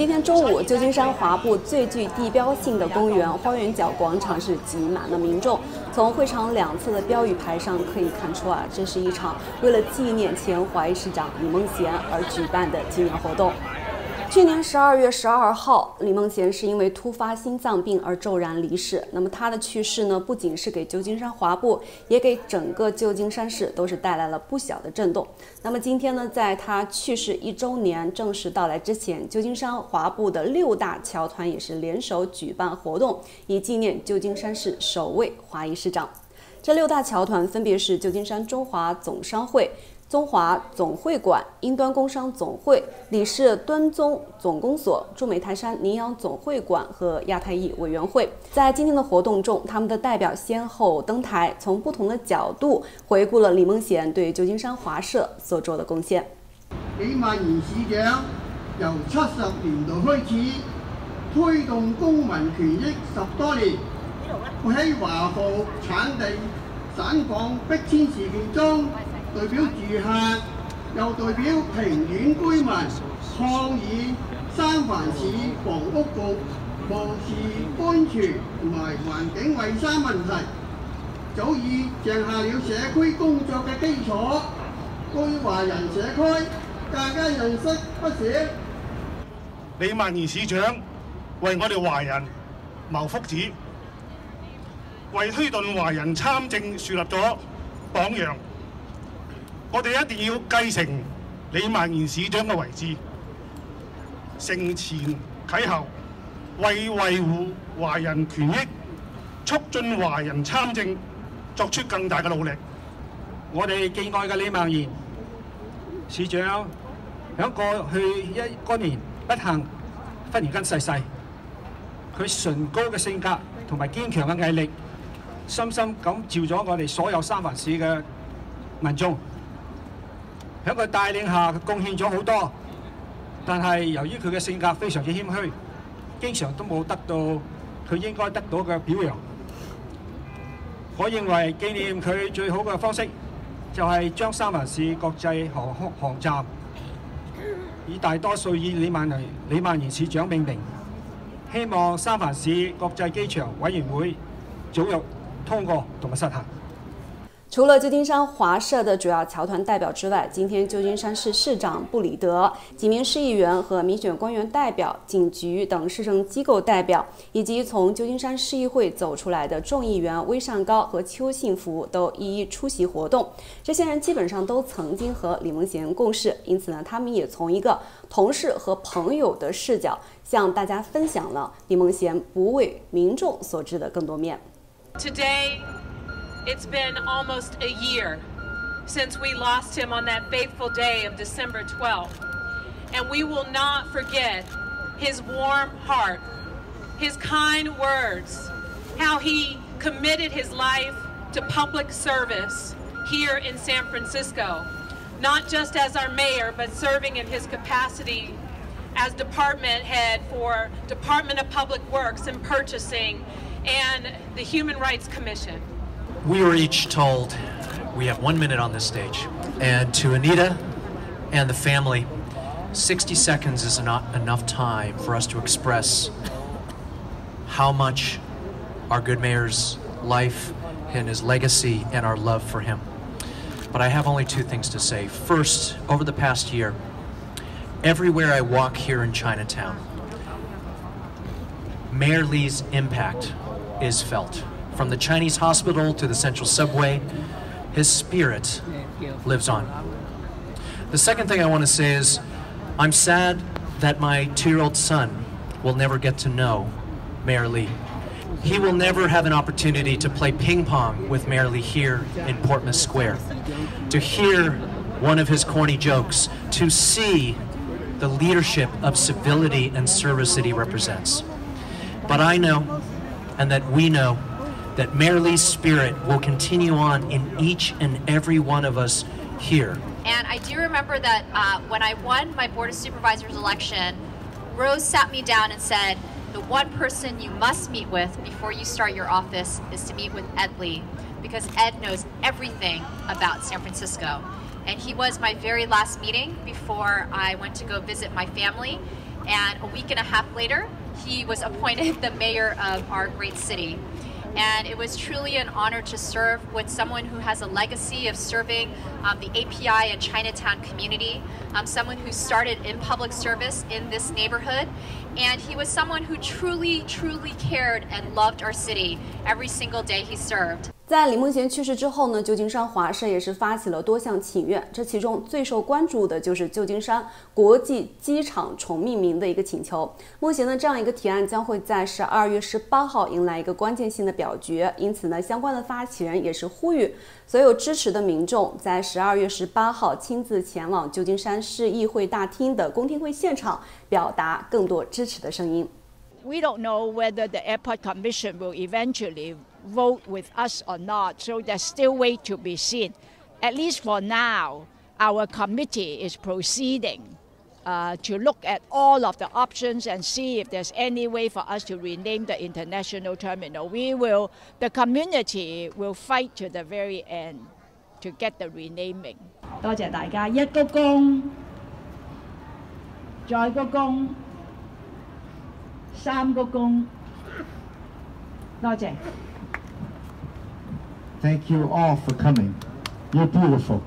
今天中午，旧金山华埠最具地标性的公园花园角广场是挤满了民众。从会场两侧的标语牌上可以看出啊，这是一场为了纪念前华裔市长李孟贤而举办的纪念活动。去年十二月十二号，李孟贤是因为突发心脏病而骤然离世。那么他的去世呢，不仅是给旧金山华埠，也给整个旧金山市都是带来了不小的震动。那么今天呢，在他去世一周年正式到来之前，旧金山华埠的六大侨团也是联手举办活动，以纪念旧金山市首位华裔市长。这六大侨团分别是旧金山中华总商会。中华总会馆、英端工商总会、理事端宗总公所、驻美泰山宁阳总会馆和亚太裔委员会，在今天的活动中，他们的代表先后登台，从不同的角度回顾了李孟贤对旧金山华社所做的贡献。李万贤市长由七十年代开始推动公民权益十多年，佢喺华埠产地省港逼迁事件中。代表住客，又代表平原居民抗议三藩市房屋局无视安全同埋环境卫生问题，早已定下了社区工作嘅基础。对华人社区更加认识不少。李曼贤市长为我哋华人谋福祉，为推动华人参政树立咗榜样。我哋一定要继承李曼贤市长嘅遗志，承前启后，为维护华人权益、促进华人参政作出更大嘅努力。我哋敬爱嘅李曼贤市长，喺过去一嗰年不幸忽然間逝世，佢崇高嘅性格同埋坚强嘅毅力，深深感召咗我哋所有三藩市嘅民众。喺佢帶領下，貢獻咗好多，但係由於佢嘅性格非常之謙虛，經常都冇得到佢應該得到嘅表揚。我認為紀念佢最好嘅方式就係將三藩市國際航空航站以大多數以李萬尼李萬賢市長命名，希望三藩市國際機場委員會早日通過同埋實行。除了旧金山华社的主要侨团代表之外，今天旧金山市市长布里德、几名市议员和民选官员代表、警局等市政机构代表，以及从旧金山市议会走出来的众议员威善高和邱信福都一一出席活动。这些人基本上都曾经和李孟贤共事，因此呢，他们也从一个同事和朋友的视角，向大家分享了李孟贤不为民众所知的更多面。Today. It's been almost a year since we lost him on that faithful day of December 12th. And we will not forget his warm heart, his kind words, how he committed his life to public service here in San Francisco, not just as our mayor, but serving in his capacity as department head for Department of Public Works and Purchasing and the Human Rights Commission. We were each told we have one minute on this stage. And to Anita and the family, 60 seconds is not enough time for us to express how much our good mayor's life and his legacy and our love for him. But I have only two things to say. First, over the past year, everywhere I walk here in Chinatown, Mayor Lee's impact is felt. From the Chinese hospital to the central subway, his spirit lives on. The second thing I want to say is I'm sad that my two year old son will never get to know Mayor Lee. He will never have an opportunity to play ping pong with Mayor Lee here in Portman Square, to hear one of his corny jokes, to see the leadership of civility and service that he represents. But I know, and that we know, that Mayor Lee's spirit will continue on in each and every one of us here. And I do remember that uh, when I won my Board of Supervisors election, Rose sat me down and said, the one person you must meet with before you start your office is to meet with Ed Lee, because Ed knows everything about San Francisco. And he was my very last meeting before I went to go visit my family And a week and a half later, he was appointed the mayor of our great city. And it was truly an honor to serve with someone who has a legacy of serving um, the API and Chinatown community, um, someone who started in public service in this neighborhood. And he was someone who truly, truly cared and loved our city every single day he served. 在李梦贤去世之后呢，旧金山华社也是发起了多项请愿，这其中最受关注的就是旧金山国际机场重命名的一个请求。目前呢，这样一个提案将会在十二月十八号迎来一个关键性的表决，因此呢，相关的发起人也是呼吁所有支持的民众在十二月十八号亲自前往旧金山市议会大厅的公听会现场，表达更多支持的声音。We don't know whether the airport commission will eventually vote with us or not. So there's still wait to be seen. At least for now, our committee is proceeding uh, to look at all of the options and see if there's any way for us to rename the international terminal. We will, the community will fight to the very end to get the renaming. 多谢大家，一鞠躬，再鞠躬，三鞠躬，多谢。 Thank you all for coming. You're beautiful.